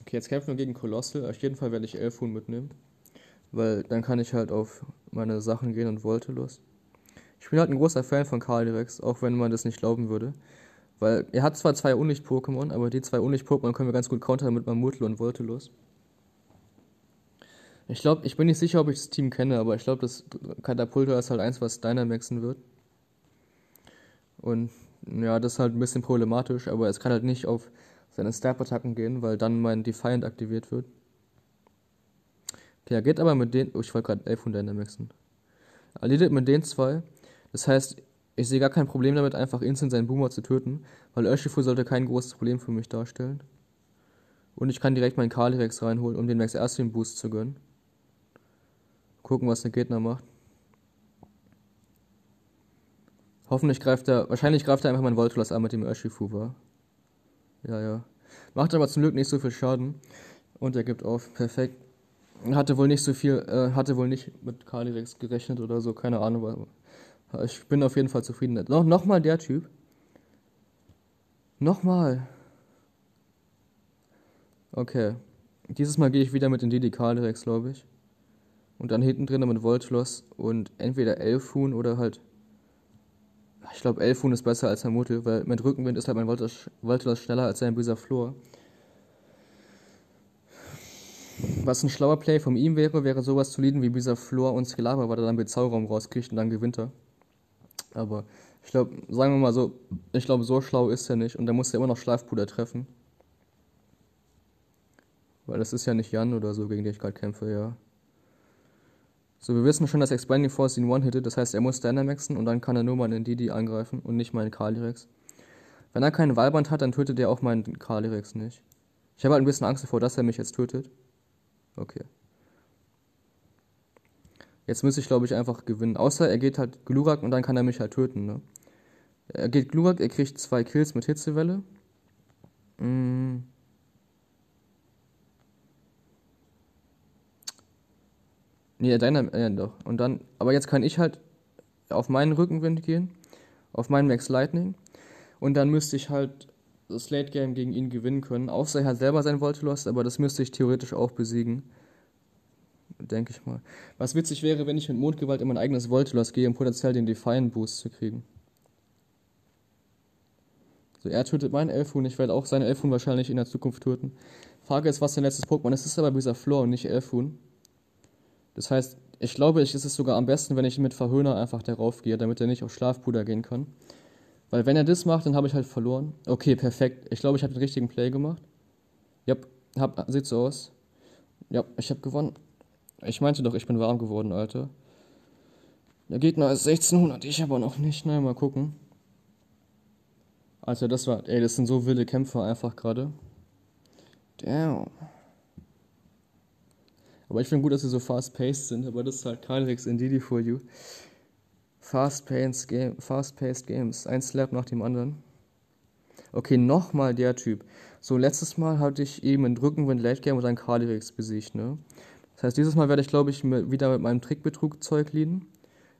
Okay, jetzt kämpfen wir gegen Kolossal. Auf jeden Fall werde ich Elfhuhn mitnehmen. Weil dann kann ich halt auf meine Sachen gehen und wollte los. Ich bin halt ein großer Fan von Calyrex, auch wenn man das nicht glauben würde. Weil er hat zwar zwei Unlicht-Pokémon, aber die zwei Unlicht-Pokémon können wir ganz gut countern mit Mammutl und Voltelos. Ich glaube, ich bin nicht sicher, ob ich das Team kenne, aber ich glaube, das Katapulta ist halt eins, was Dynamaxen wird. Und ja, das ist halt ein bisschen problematisch, aber es kann halt nicht auf seine Stab-Attacken gehen, weil dann mein Defiant aktiviert wird. Okay, er geht aber mit den. Oh, ich wollte gerade 1100 Dynamixen. Er leadet mit den zwei. Das heißt, ich sehe gar kein Problem damit, einfach instant seinen Boomer zu töten, weil Urshifu sollte kein großes Problem für mich darstellen. Und ich kann direkt meinen Kalirex reinholen, um den Max Erstling Boost zu gönnen. Gucken, was der Gegner macht. Hoffentlich greift er, wahrscheinlich greift er einfach meinen Voltolas an mit dem Urshifu war. Ja, ja. Macht aber zum Glück nicht so viel Schaden. Und er gibt auf. Perfekt. Hatte wohl nicht so viel, äh, hatte wohl nicht mit Kalirex gerechnet oder so, keine Ahnung. Ich bin auf jeden Fall zufrieden. Noch, nochmal der Typ. Nochmal. Okay. Dieses Mal gehe ich wieder mit den DD Kalirex, glaube ich. Und dann hinten drin mit Voltloss und entweder Elfhuhn oder halt ich glaube, Elfhuhn ist besser als Herr weil mit Rückenwind ist halt mein Voltas schneller als sein böser Flor. Was ein schlauer Play von ihm wäre, wäre sowas zu leaden wie dieser Floor und Skelava, weil er dann Bezauberraum rauskriegt und dann gewinnt er. Aber ich glaube, sagen wir mal so, ich glaube, so schlau ist er nicht und dann muss er immer noch Schlafpuder treffen. Weil das ist ja nicht Jan oder so, gegen den ich gerade kämpfe, ja. So, wir wissen schon, dass Expanding Force ihn one-hittet, das heißt, er muss Dynamaxen und dann kann er nur meinen Didi angreifen und nicht meinen Kalirex. Wenn er keinen Wahlband hat, dann tötet er auch meinen Kalirex nicht. Ich habe halt ein bisschen Angst davor, dass er mich jetzt tötet. Okay. Jetzt muss ich, glaube ich, einfach gewinnen. Außer er geht halt Glurak und dann kann er mich halt töten, ne? Er geht Glurak, er kriegt zwei Kills mit Hitzewelle. Mm. Nee, deiner, ja doch. Und dann, aber jetzt kann ich halt auf meinen Rückenwind gehen, auf meinen Max Lightning. Und dann müsste ich halt das Late Game gegen ihn gewinnen können. Außer er hat selber sein Voltelost, aber das müsste ich theoretisch auch besiegen. Denke ich mal. Was witzig wäre, wenn ich mit Mondgewalt in mein eigenes Voltelost gehe, um potenziell den Defiant Boost zu kriegen. So, er tötet meinen Elfhuhn, ich werde auch seine Elfhuhn wahrscheinlich in der Zukunft töten. Frage ist, was sein letztes Pokémon ist. Es ist aber dieser Floor und nicht Elfhuhn. Das heißt, ich glaube, es ist sogar am besten, wenn ich mit Verhöhner einfach darauf gehe, damit er nicht auf Schlafpuder gehen kann. Weil wenn er das macht, dann habe ich halt verloren. Okay, perfekt. Ich glaube, ich habe den richtigen Play gemacht. Ja, hab, sieht so aus. Ja, ich habe gewonnen. Ich meinte doch, ich bin warm geworden, Alter. Der Gegner ist 1600, ich aber noch nicht. Na, mal gucken. Alter, das war, ey, das sind so wilde Kämpfer einfach gerade. Damn. Aber ich finde gut, dass sie so fast-paced sind, aber das ist halt Kylex in for you. Fast-paced game, fast Games. Ein Slap nach dem anderen. Okay, nochmal der Typ. So, letztes Mal hatte ich eben einen Rückenwind Late Game und einen Cardirex besiegt, ne? Das heißt, dieses Mal werde ich, glaube ich, wieder mit meinem Trickbetrug Zeug leaden.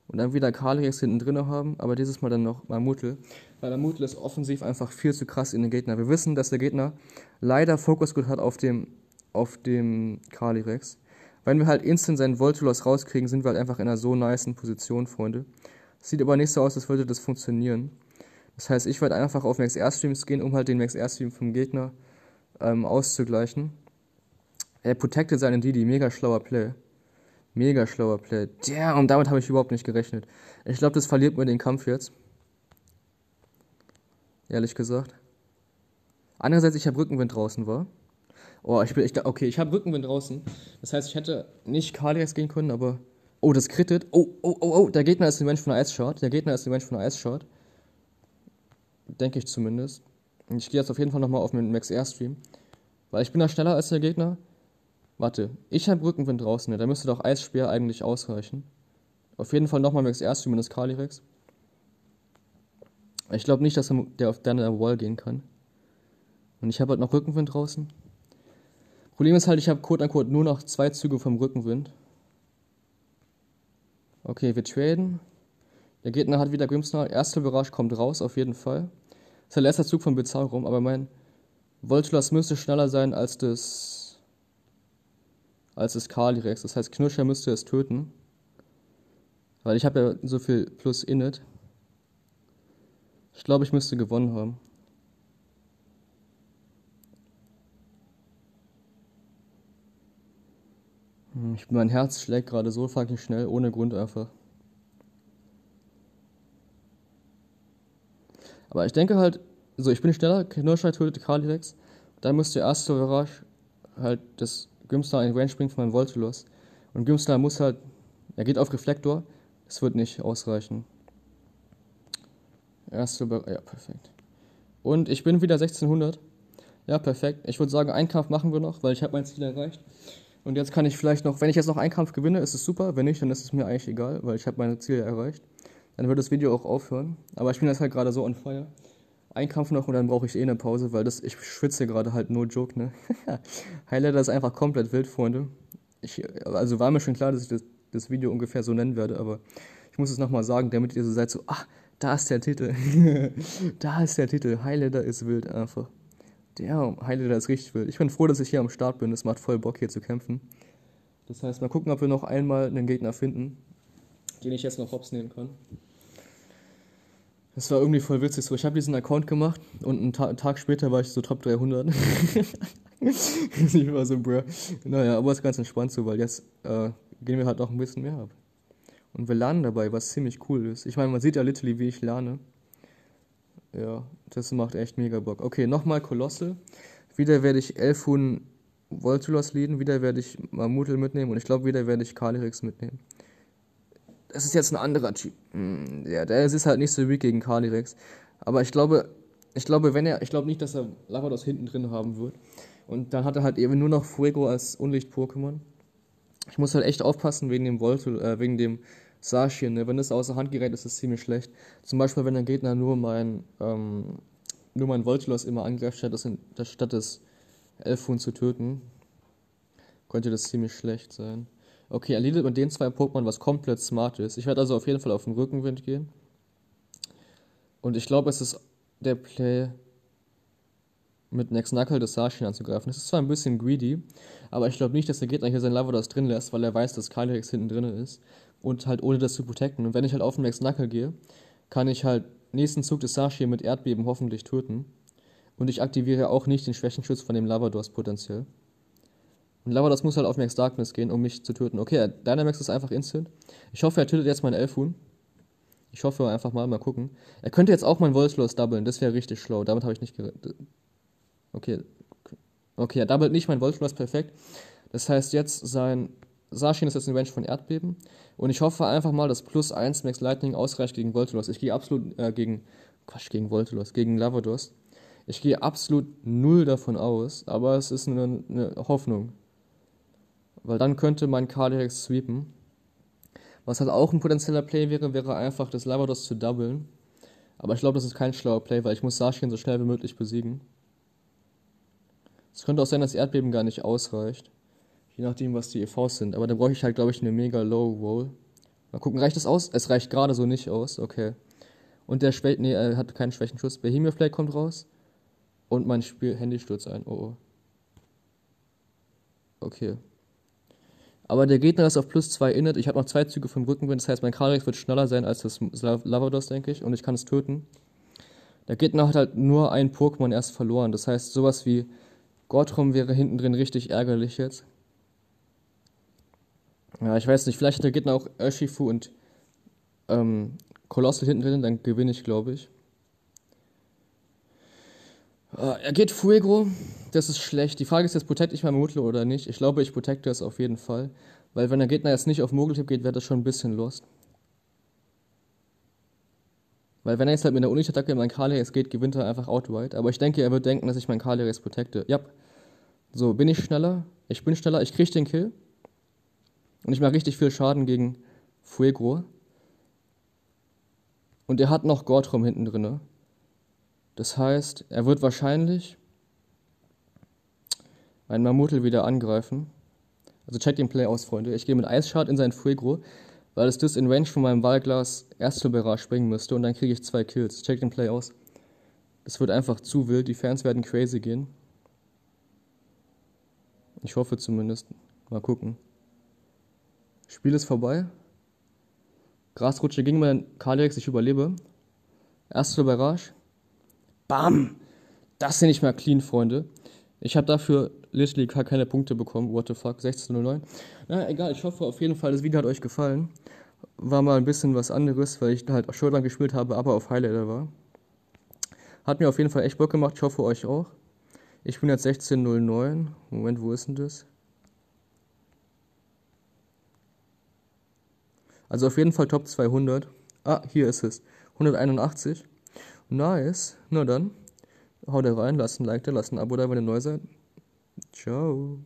Und dann wieder Cardirex hinten drin haben, aber dieses Mal dann noch Mamutel. Weil Mamutel ist offensiv einfach viel zu krass in den Gegner. Wir wissen, dass der Gegner leider Focus Good hat auf dem, auf dem Cardirex. Wenn wir halt instant seinen Voltolos rauskriegen, sind wir halt einfach in einer so niceen Position, Freunde. Sieht aber nicht so aus, als würde das funktionieren. Das heißt, ich werde einfach auf Max Airstreams gehen, um halt den Max Airstream vom Gegner ähm, auszugleichen. Er protected seinen Didi, mega schlauer Play. Mega schlauer Play. Damn, und damit habe ich überhaupt nicht gerechnet. Ich glaube, das verliert mir den Kampf jetzt. Ehrlich gesagt. Andererseits, ich habe Rückenwind draußen, war. Oh, ich bin, ich, okay, ich habe Rückenwind draußen. Das heißt, ich hätte nicht Cardiacs gehen können, aber Oh, das krittet. Oh, oh, oh, oh, der Gegner ist ein Mensch von einer Ice Shard. Der Gegner ist ein Mensch von einer Ice Shard. Denke ich zumindest. Ich gehe jetzt auf jeden Fall nochmal auf meinen Max Airstream. Weil ich bin da schneller als der Gegner. Warte, ich habe Rückenwind draußen. Da müsste doch Eisspeer eigentlich ausreichen. Auf jeden Fall nochmal Max und das Kalirex. Ich glaube nicht, dass der auf deine Wall gehen kann. Und ich habe halt noch Rückenwind draußen. Problem ist halt, ich habe quote unquote nur noch zwei Züge vom Rückenwind. Okay, wir traden. Der Gegner hat wieder Grimsnarl. Erster Barrage kommt raus, auf jeden Fall. Das ist der letzte Zug von Bizarrum, aber mein Voltulas müsste schneller sein als das. Als das Kalirex. Das heißt, Knirscher müsste es töten. Weil ich habe ja so viel Plus Init. Ich glaube, ich müsste gewonnen haben. Hm, ich, mein Herz schlägt gerade so fucking schnell, ohne Grund einfach. Aber ich denke halt, so ich bin schneller, Knirschei tötet Kalilex, dann müsste Virage halt das Grimstar in Range bringen von meinem Voltulos. Und Grimstar muss halt, er geht auf Reflektor, das wird nicht ausreichen. Erste, ja, perfekt. Und ich bin wieder 1600. Ja, perfekt. Ich würde sagen, einen Kampf machen wir noch, weil ich habe mein Ziel erreicht. Und jetzt kann ich vielleicht noch, wenn ich jetzt noch einen Kampf gewinne, ist es super. Wenn nicht, dann ist es mir eigentlich egal, weil ich habe meine Ziele erreicht. Dann wird das Video auch aufhören. Aber ich bin jetzt halt gerade so on fire. Ein Kampf noch und dann brauche ich eh eine Pause, weil das, ich schwitze gerade halt, no joke, ne? <laughs> Highlighter ist einfach komplett wild, Freunde. Ich, also war mir schon klar, dass ich das, das Video ungefähr so nennen werde, aber ich muss es nochmal sagen, damit ihr so seid, so, ah, da ist der Titel. <laughs> da ist der Titel. Highlighter ist wild einfach. Der Highlander ist richtig wild. Ich bin froh, dass ich hier am Start bin. Es macht voll Bock, hier zu kämpfen. Das heißt, mal gucken, ob wir noch einmal einen Gegner finden, den ich jetzt noch hops nehmen kann. Das war irgendwie voll witzig. So, ich habe diesen Account gemacht und einen, Ta Tag später war ich so Top 300. <laughs> ich war so, bruh. Naja, aber es ist ganz entspannt so, weil jetzt äh, gehen wir halt noch ein bisschen mehr ab. Und wir lernen dabei, was ziemlich cool ist. Ich meine, man sieht ja literally, wie ich lerne. Ja, das macht echt mega Bock. Okay, nochmal Kolosse. Wieder werde ich Elfun Voltulos leaden, wieder werde ich Mamutel mitnehmen und ich glaube, wieder werde ich Kalirix mitnehmen. Das ist jetzt ein anderer Typ. Ja, der ist halt nicht so weak gegen Kalirix. Aber ich glaube, ich glaube, wenn er, ich glaube nicht, dass er Lavados hinten drin haben wird. Und dann hat er halt eben nur noch Fuego als Unlicht-Pokémon. Ich muss halt echt aufpassen wegen dem Voltul, äh, wegen dem Sashien. Ne? Wenn das außer Hand gerät, ist das ziemlich schlecht. Zum Beispiel, wenn der Gegner nur mein, ähm, nur mein Voltulos immer angreift, statt des, statt des Elfhuhn zu töten, könnte das ziemlich schlecht sein. Okay, er leadet mit den zwei Pokémon, was komplett smart ist. Ich werde also auf jeden Fall auf den Rückenwind gehen. Und ich glaube, es ist der Play mit Next Knuckle das Sashien anzugreifen. Das ist zwar ein bisschen greedy, aber ich glaube nicht, dass der Gegner hier sein Lavados drin lässt, weil er weiß, dass Calyrex hinten drin ist. Und halt ohne das zu protecten. Und wenn ich halt auf den Next Knuckle gehe, kann ich halt nächsten Zug des Sashien mit Erdbeben hoffentlich töten. Und ich aktiviere auch nicht den Schwächenschutz von dem Lavados potenziell. Und Lavados muss halt auf Max Darkness gehen, um mich zu töten. Okay, Dynamax ist einfach instant. Ich hoffe, er tötet jetzt meinen Elfhuhn. Ich hoffe einfach mal, mal gucken. Er könnte jetzt auch meinen Volslos doublen, das wäre richtig schlau. Damit habe ich nicht gerechnet. Okay. Okay, er doubled nicht mein Volslos perfekt. Das heißt, jetzt sein Sashin ist jetzt in Range von Erdbeben. Und ich hoffe einfach mal, dass plus 1 Max Lightning ausreicht gegen Voltolos. Ich gehe absolut äh, gegen. Quatsch, gegen Voltolos, gegen Lavados. Ich gehe absolut null davon aus, aber es ist eine, eine Hoffnung. Weil dann könnte mein Cardiax sweepen. Was halt auch ein potenzieller Play wäre, wäre einfach das Lavados zu doublen. Aber ich glaube, das ist kein schlauer Play, weil ich muss Sashin so schnell wie möglich besiegen. Es könnte auch sein, dass Erdbeben gar nicht ausreicht. Je nachdem, was die EVs sind. Aber dann brauche ich halt, glaube ich, eine mega Low Roll. Mal gucken, reicht das aus? Es reicht gerade so nicht aus, okay. Und der Schwäch, nee, er hat keinen Schwächenschuss. Behemoth Flake kommt raus. Und mein Spiel Handy stürzt ein. Oh, oh. Okay. Aber der Gegner ist auf plus 2 init. Ich habe noch zwei Züge vom Rückenwind. Das heißt, mein Karex wird schneller sein als das Lavados, denke ich. Und ich kann es töten. Der Gegner hat halt nur ein Pokémon erst verloren. Das heißt, sowas wie Gortrum wäre hinten drin richtig ärgerlich jetzt. Ja, ich weiß nicht. Vielleicht hat der Gegner auch Urshifu und ähm, Colossal hinten drin. Dann gewinne ich, glaube ich. Uh, er geht Fuego, das ist schlecht. Die Frage ist jetzt, protect ich mein Mogel oder nicht? Ich glaube, ich protecte es auf jeden Fall. Weil wenn der Gegner jetzt nicht auf Mogeltipp geht, wäre das schon ein bisschen lost. Weil wenn er jetzt halt mit der Unlicht-Attacke in mein Kalirex geht, gewinnt er einfach outright. Aber ich denke, er wird denken, dass ich mein Kalirex protecte. Ja. So, bin ich schneller? Ich bin schneller, ich kriege den Kill. Und ich mache richtig viel Schaden gegen Fuego. Und er hat noch Gortrum hinten drin. Das heißt, er wird wahrscheinlich meinen Mammutel wieder angreifen. Also check den Play aus, Freunde. Ich gehe mit Eisschad in sein Fuego, weil es das in Range von meinem Wahlglas Erstbereich springen müsste und dann kriege ich zwei Kills. Check den Play aus. Das wird einfach zu wild. Die Fans werden crazy gehen. Ich hoffe zumindest. Mal gucken. Spiel ist vorbei. Grasrutsche gegen meinen Kalex, ich überlebe. Erste Barrage. Bam! Das sind nicht mehr clean, Freunde. Ich habe dafür literally gar keine Punkte bekommen. What the fuck? 16.09. Na, egal. Ich hoffe auf jeden Fall, das Video hat euch gefallen. War mal ein bisschen was anderes, weil ich halt auch Showdown gespielt habe, aber auf Highlighter war. Hat mir auf jeden Fall echt Bock gemacht. Ich hoffe euch auch. Ich bin jetzt 16.09. Moment, wo ist denn das? Also auf jeden Fall Top 200. Ah, hier ist es. 181. Nice. Na dann, haut rein, lasst ein Like da, lasst ein Abo da, wenn ihr neu seid. Ciao.